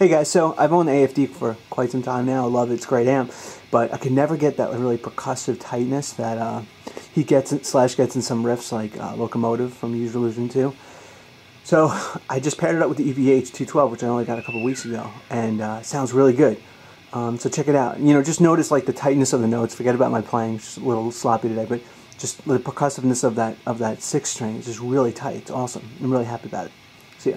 Hey guys, so I've owned the AFD for quite some time now. I love it. It's great amp, but I could never get that really percussive tightness that uh, he gets in, slash gets in some riffs like uh, Locomotive from Use Your Illusion 2. So I just paired it up with the EVH 212, which I only got a couple weeks ago, and uh, sounds really good. Um, so check it out. You know, just notice like the tightness of the notes. Forget about my playing; just a little sloppy today, but just the percussiveness of that of that six string is just really tight. It's awesome. I'm really happy about it. See ya.